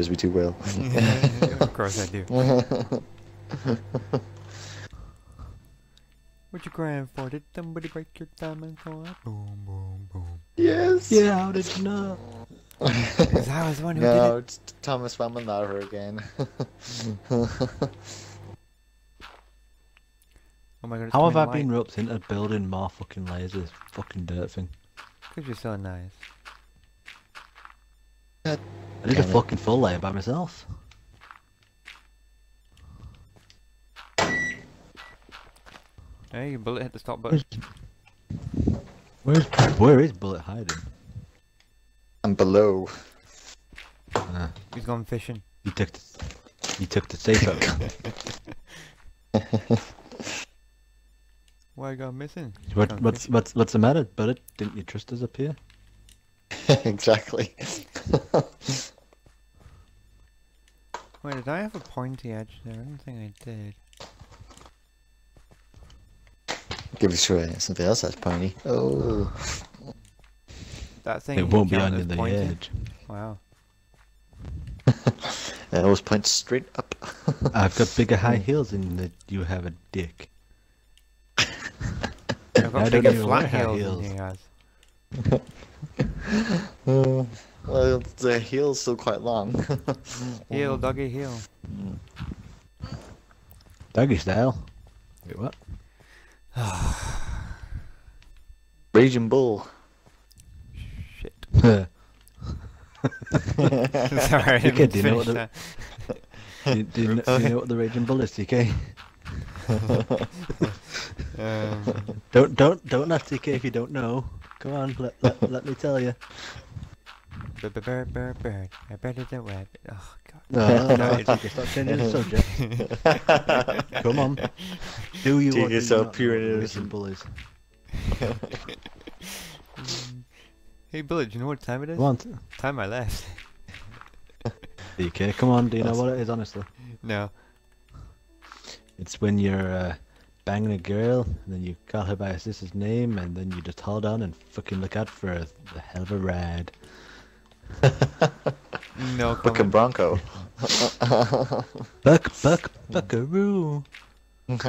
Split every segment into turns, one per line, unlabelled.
knows me too well. Mm-hmm.
of course I do. What you crying for? Did somebody break your thumb and fall? Boom, boom, boom.
yes.
Yeah, how did you know?
Because I was the one who
No,
did it.
it's Thomas Ramanather again.
Oh my god,
How have I
coming
been roped into building more fucking lasers? Fucking dirt thing.
Because you're so nice.
I did a
it.
fucking full layer by myself.
Hey, bullet hit the stop button.
Where's where is Bullet hiding?
and below.
Ah,
He's gone fishing.
you took the you took the safe out.
Why I gone missing?
what
Gone
what's
fishing.
what's what's the matter, Bullet? Didn't you trust us up here?
exactly.
Wait, did I have a pointy edge there? I don't think I did.
Give us sure something else that's pony. Oh.
That thing
It
you
won't be under the
pointy?
edge.
Wow.
It always points straight up.
I've got bigger high heels than that you have a dick.
I've
I
got
don't
bigger flat heels
heels.
than he has.
Uh, well, the heel's still quite long.
Heel, doggy, heel.
Doggy style. Wait, what?
Raging Bull.
Shit.
do,
Sorry, I
Okay,
didn't
do you know what the-
that.
you, do, you know, do you know what the raging bull is, TK?
Um,
Don't don't don't ask TK if you don't know. Come on, let let, let me tell you.
Bird, bird, bird, bird, bird. I better the web. Oh god.
No, no, no,
it's-
TK, stop changing the subject. Come on. Do you
TK
or do you
so
not
pure
know
and
what the raging
innocent.
bull is?
Hey, Bullet, do you know what time it is?
Come on, t-
Time I left.
TK, come on. Do you know what it is, honestly?
no.
It's when you're uh, banging a girl, and then you call her by her sister's name, and then you just hold on and fucking look out for a, the hell of a ride.
No
Fucking
comment.
Bronco.
Buck, buck, buckaroo.
Don't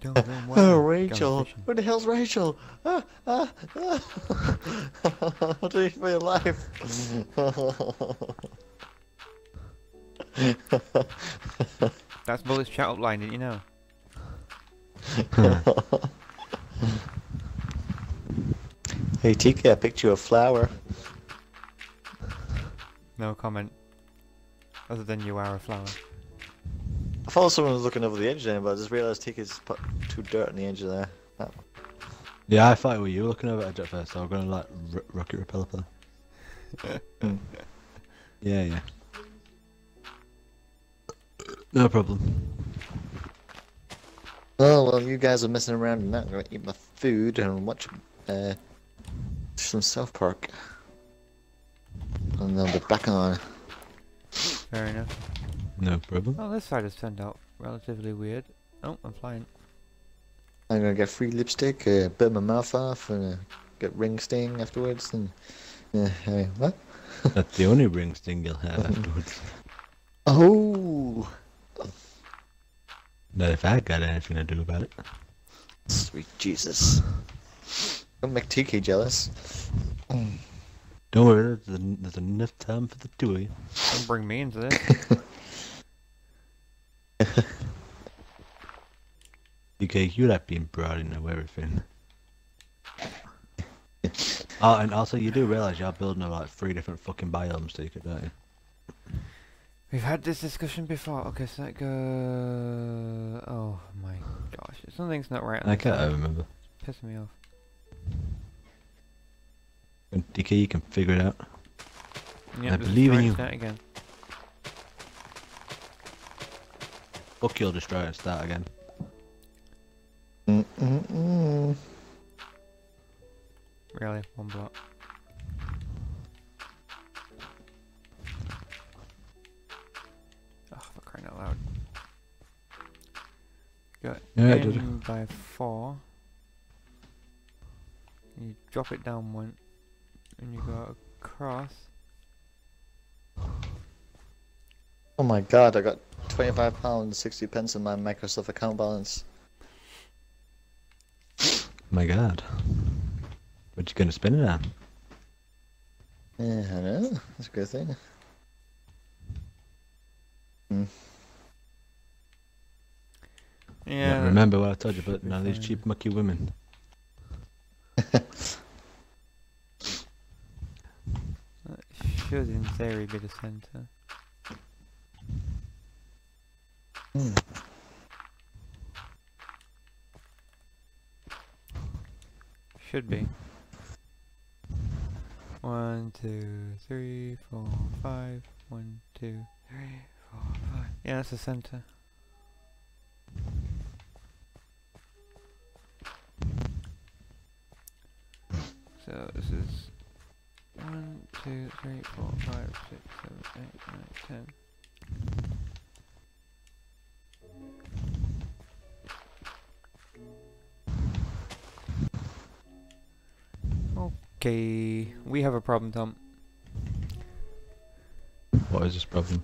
know what
Oh, Rachel. Where the hell's Rachel? Ah, ah, ah. What do you for your life?
That's Bullet's chat up line, didn't you know?
Hey, TK, I picked you a flower.
No comment. Other than you are a flower.
I thought someone was looking over the edge then, but I just realised TK's put two dirt on the edge of there. Oh.
Yeah, I thought it were you looking over the edge at it first, so I'm gonna like rocket repeller play.
Hmm.
Yeah, yeah. No problem.
Oh, well, you guys are messing around and not I'm gonna eat my food and watch uh, some South Park. And then I'll be back on.
Fair enough.
No problem.
Oh, this side has turned out relatively weird. Oh, I'm flying.
I'm gonna get free lipstick, uh, burn my mouth off, and uh, get ring sting afterwards. And uh, uh, what?
That's the only ring sting you'll have afterwards.
Oh,
Not if I got anything to do about it.
sweet Jesus! Don't make TK jealous.
Don't worry, there's, en- there's enough time for the two of you.
Don't bring me into this.
Okay, you like being brought into everything. oh, and also you do realise you're building like three different fucking biomes, so you could, don't you?
We've had this discussion before. Okay, so that go. Oh my gosh, something's not right. on
I can't
side.
remember.
Pissing me off.
DK, you can figure it out.
Yep,
I believe in you.
start again.
Fuck you'll destroy and start again.
Mm-mm-mm.
Really, one block. Oh, for crying out loud. Go
Yeah,
in by four. You drop it down one, and you go cross.
Oh my god, I got twenty-five pounds sixty pence in my Microsoft account balance.
My God. What you gonna spend it on?
Yeah, I know. That's a good thing. Hmm.
Yeah.
remember what I told you about
be
none of these cheap mucky women.
That should, in theory, be the centre.
Hmm.
Should be. One, two, three, four, five. One, two, three, four, five. Yeah, that's the centre. So this is two, three, four, five, six, seven, eight, nine, ten. Okay, we have a problem, Tom.
What is this problem?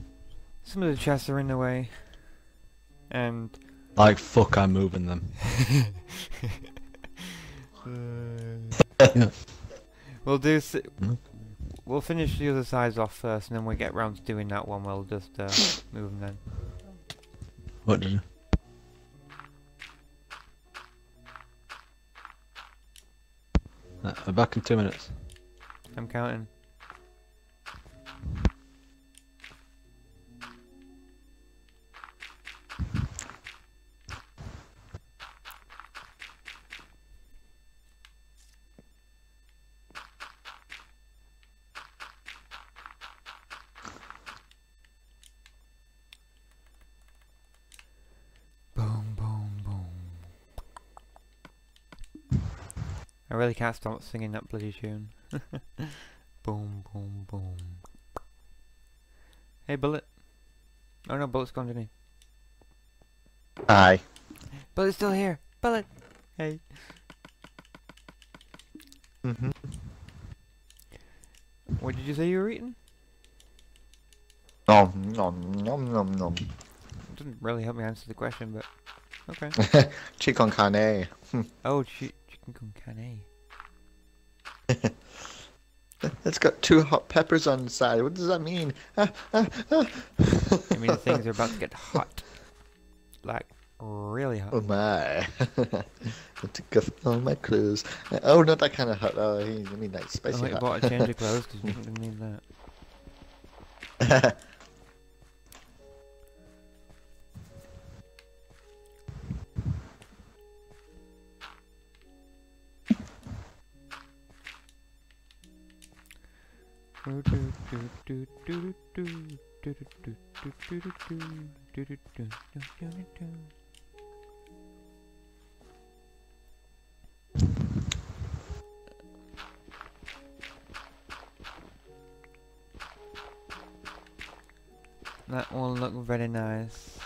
Some of the chests are in the way, and
Like fuck, I'm moving them.
we'll do. Hmm?
S-
we'll finish the other sides off first, and then we get round to doing that one. We'll just uh, move them then.
What did you? Uh, I'm back in two minutes.
I'm counting. I can't stop singing that bloody tune. boom, boom, boom. Hey, Bullet. Oh no, Bullet's gone, didn't he?
Aye.
Bullet's still here. Bullet. Hey.
Mm-hmm.
What did you say you were eating?
Nom nom nom nom nom.
Doesn't really help me answer the question, but okay.
Chicken carne.
Oh, chi- chicken con carne.
It's got two hot peppers on the side. What does that mean? Ah, ah, ah.
I mean, the things are about to get hot. Like, really hot.
Oh my. I took off all my clothes. Oh, not that kind of hot. Oh, I mean like
I
spicy
thought you
hot.
bought a change of clothes because you didn't need that. That will look very nice.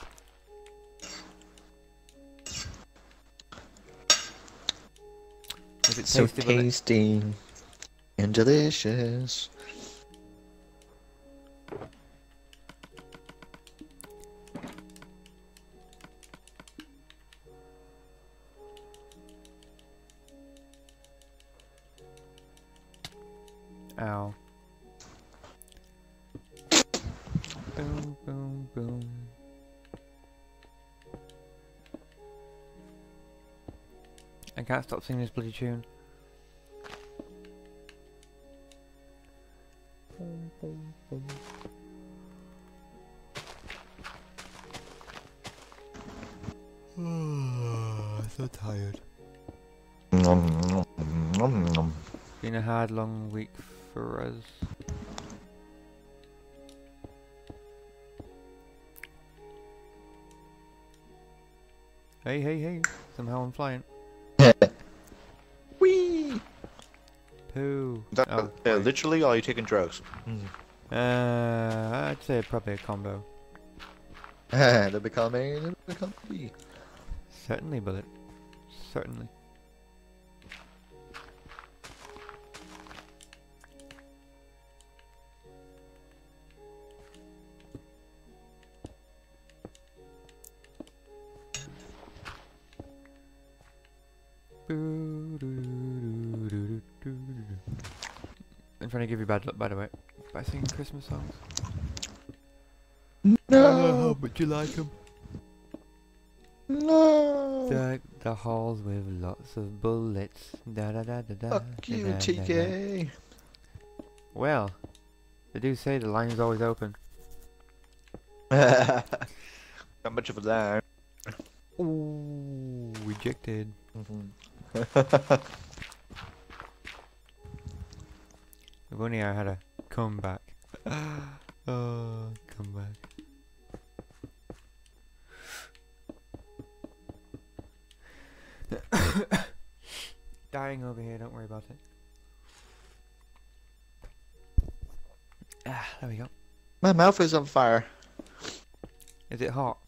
Is it
so
tasty?
Tasty and delicious.
Can't stop singing this bloody tune. Boom, boom, boom. so tired.
Nom, nom, nom, nom.
Been a hard, long week for us. Hey, hey, hey. Somehow I'm flying.
That, literally, or are you taking drugs?
Uh, I'd say probably a combo.
they become a, they become me.
Certainly, Bullet. Certainly. I'm trying to give you bad luck, by the way, by singing Christmas songs.
No,
but you like them.
no.
Deck the halls with lots of bullets. Da da da da da.
Fuck you,
da, da, da.
TK.
Well, they do say the line is always open.
Not much of a line.
Ooh, rejected. If only I had a comeback. oh, comeback. Dying over here, don't worry about it. Ah, there we go.
My mouth is on fire.
Is it hot?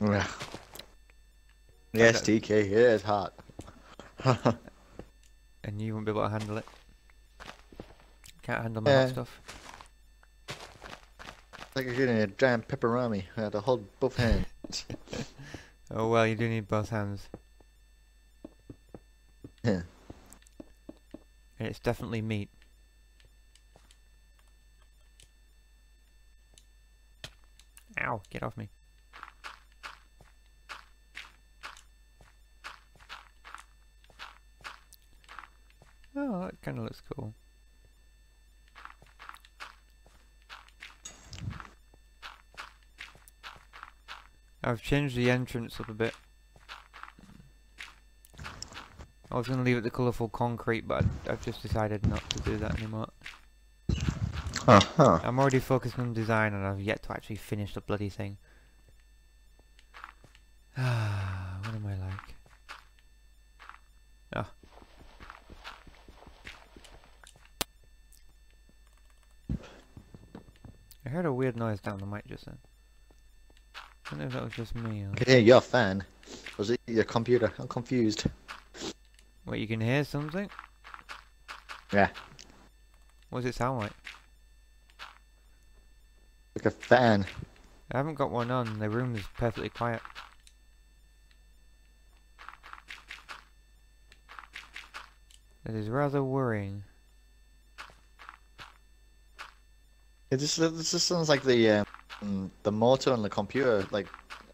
Yeah. Yes,
Okay.
TK, it is hot.
And you won't be able to handle it? Can't handle my hot stuff?
like you're getting a giant pepperoni. I had to hold both hands.
Oh well, you do need both hands.
Yeah.
And it's definitely meat. Ow, get off me. Oh, that kind of looks cool. I've changed the entrance up a bit. I was going to leave it the colourful concrete, but I've just decided not to do that anymore.
Uh-huh.
I'm already focused on design and I've yet to actually finish the bloody thing. Ah, what am I like? Ah. I heard a weird noise down the mic just then. I don't know if that was just me or...
Yeah, you're a fan. Was it your computer? I'm confused.
Wait, you can hear something?
Yeah.
What does it sound like?
Like a fan.
I haven't got one on. The room is perfectly quiet. That is rather worrying.
It just it just sounds like the um, mm, the motor and the computer like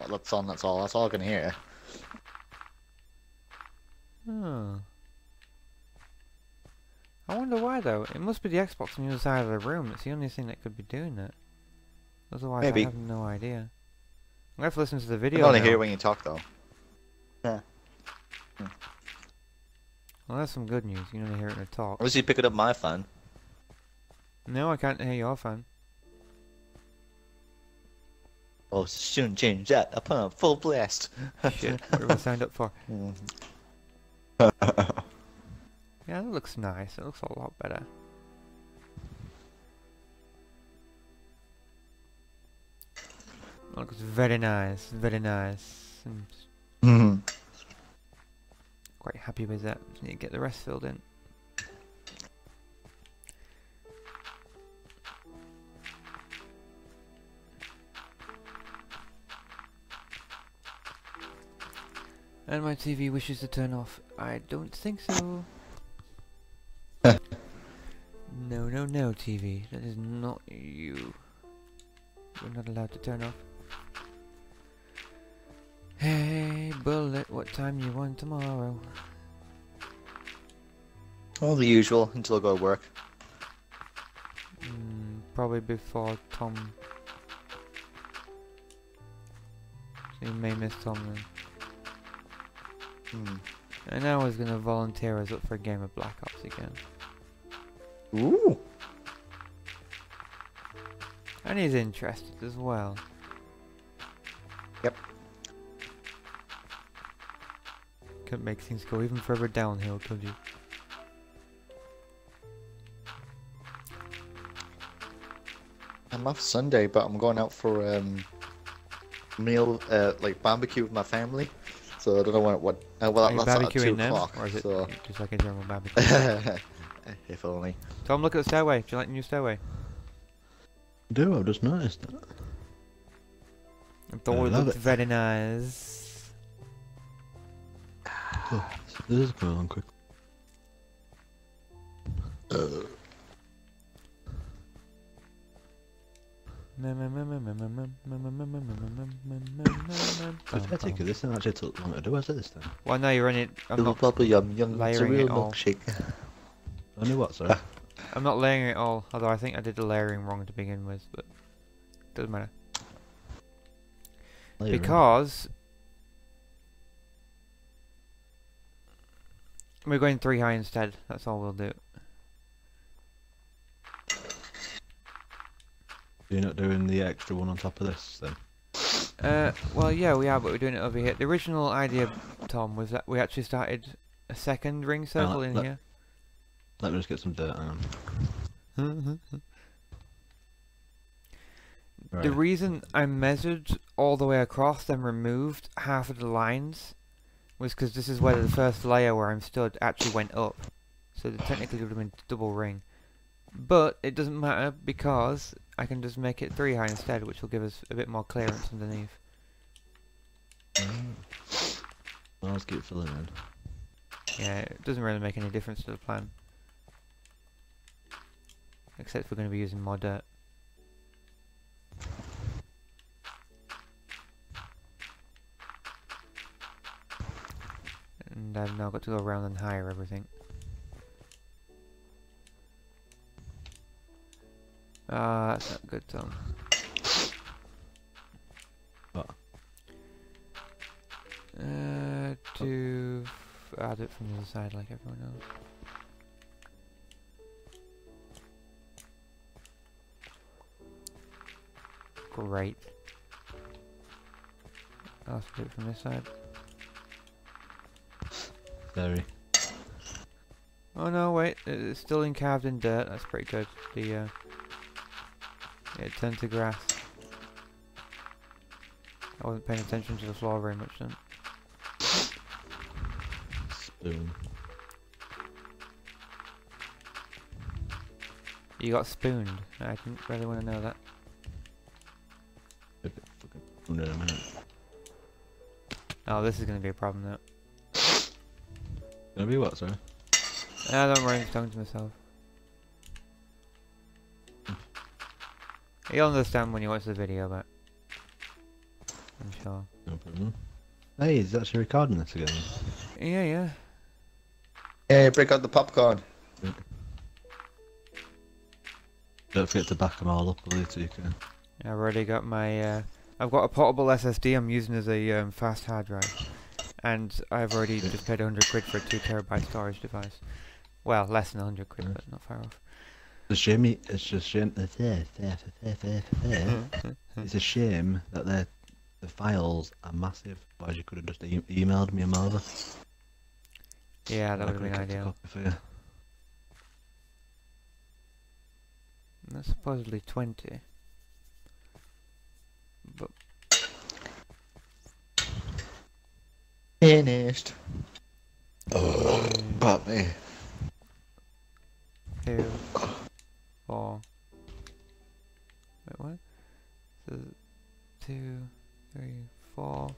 that's on. That's all. That's all I can hear.
Oh. I wonder why though. It must be the Xbox on the other side of the room. It's the only thing that could be doing it. Otherwise,
Maybe.
I have no idea. I'm gonna have to listen to the video.
can only
now.
hear when you talk though. Yeah.
Well, that's some good news. You can only hear it in a talk.
Obviously, picking up my phone.
No, I can't hear your phone.
Oh, soon change that. I put on full blast.
Shit, what have I signed up for?
Mm.
Yeah, that looks nice. It looks a lot better. Looks very nice, very nice. I'm
Mhm.
quite happy with that. Just need to get the rest filled in. And my TV wishes to turn off. I don't think so. no, no, no, TV. That is not you. You're not allowed to turn off. Hey, bullet, what time you want tomorrow?
All the usual until I go to work.
Mm, probably before Tom. So you may miss Tom then.
Hmm.
And I was gonna volunteer us up for a game of Black Ops again.
Ooh.
And he's interested as well.
Yep.
Could make things go even further downhill, could you?
I'm off Sunday, but I'm going out for um meal, uh, like barbecue with my family. So I don't know what. what uh, well,
Are you
that's at two
them?
o'clock.
Or is it
So
just like a general barbecue?
if only.
Tom, look at the stairway. Do you like the new stairway?
Do I've just noticed that.
I thought
I
it looked
it.
very nice.
This is going on quick. Pathetic, this didn't actually took long to do, has it, this time?
Well, no, you're running. I'm
Little
not.
bubble yum yum. It's a
layering
real
it all.
milkshake.
Only what, sorry?
I'm not layering it all. Although I think I did the layering wrong to begin with, but doesn't matter
Layering.
because we're going three high instead. That's all we'll do.
You're not doing the extra one on top of this, then?
Uh, well, yeah, we are, but we're doing it over here. The original idea, Tom, was that we actually started a second ring circle in
let-
here.
Let me just get some dirt, on.
The reason I measured all the way across, then removed half of the lines, was because this is where the first layer where I'm stood actually went up. So technically it would have been double ring. But it doesn't matter because I can just make it three high instead, which will give us a bit more clearance underneath.
Well, let's keep filling in.
Yeah, it doesn't really make any difference to the plan. Except we're going to be using more dirt. And I've now got to go around and hire everything. Ah, that's not good, Tom.
What?
Uh, to add it from the other side like everyone else. Great. I'll do it from this side.
Very.
Oh no, wait, it's still encarved in dirt. That's pretty good. The uh, it turned to grass. I wasn't paying attention to the floor very much then.
Spoon.
You got spooned. I didn't really want to know that.
A bit fucking under a minute.
Oh, this is going to be a problem now.
Gonna be what, sorry?
Ah, don't worry, I'm talking to myself. You'll understand when you watch the video, but I'm sure.
No problem. Hey, he's actually recording this again.
Yeah, yeah.
Hey, break out the popcorn.
Don't forget to back them all up a little, you can.
I've already got my. Uh, I've got a portable SSD I'm using as a um, fast hard drive, and I've already just paid 100 quid for a two terabyte storage device. Well, less than 100 quid, but not far off.
It's a shame. he- It's just shame. It's a shame that the the files are massive. Otherwise, you could have just e- emailed me them over.
Yeah, that would have been
could've a
ideal.
copy for you.
That's supposedly 20. But
Finished. Oh,
Mm.
but me.
two, four. Wait, what? So, two, three, four,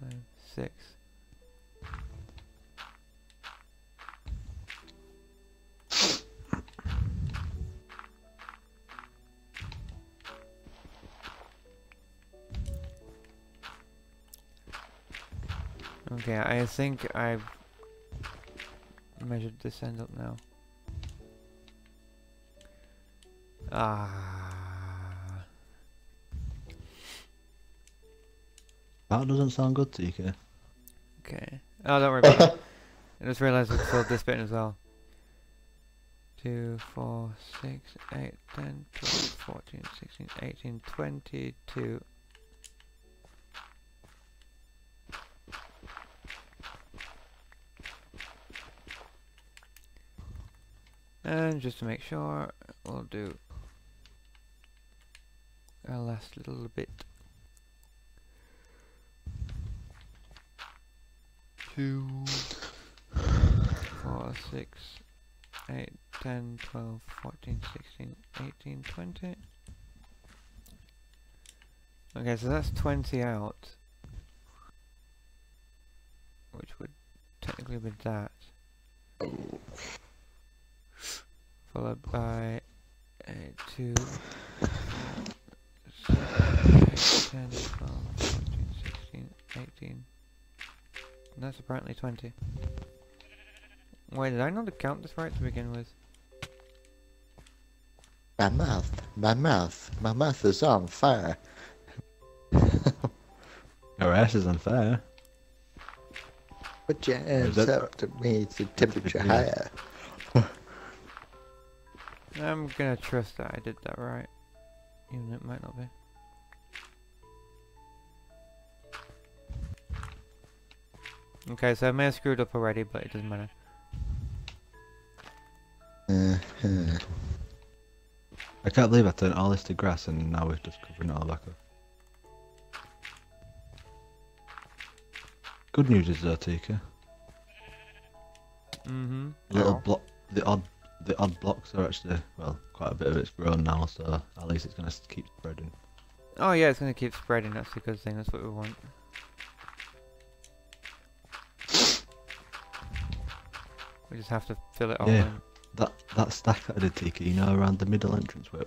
five, six. Okay, I think I've measured this end up now. Ah.
That doesn't sound good to you, Kay.
Okay. Oh, don't worry about it. I just realised we filled this bit as well. 2, 4, 6, 8, 10, 12, 14, 16, 18, 22. And just to make sure, we'll do our last little bit. Two, four, six, eight, ten, twelve, fourteen, sixteen, eighteen, twenty. Okay, so that's 20 out. Which would technically be that. Followed by uh, two, six, eight, 10, 12, 14, 16, 18. And that's apparently 20. Wait, did I not count this right to begin with?
My mouth, my mouth, my mouth is on fire.
Your ass is on fire.
Put your hands
that-
up to me to temperature higher.
I'm gonna trust that I did that right. Even though it might not be. Okay, so I may have screwed up already, but it doesn't matter.
Uh-huh.
I can't believe I turned all this to grass and now we're just covering it all back up. Good news is though, Tika.
Mm-hmm.
Little block, the odd, the odd blocks are actually well, quite a bit of it's grown now, so at least it's gonna keep spreading.
Oh yeah, it's gonna keep spreading, that's a good thing, that's what we want. We just have to fill it all
Yeah.
in.
That that stack I did, Tika, you know, around the middle entrance where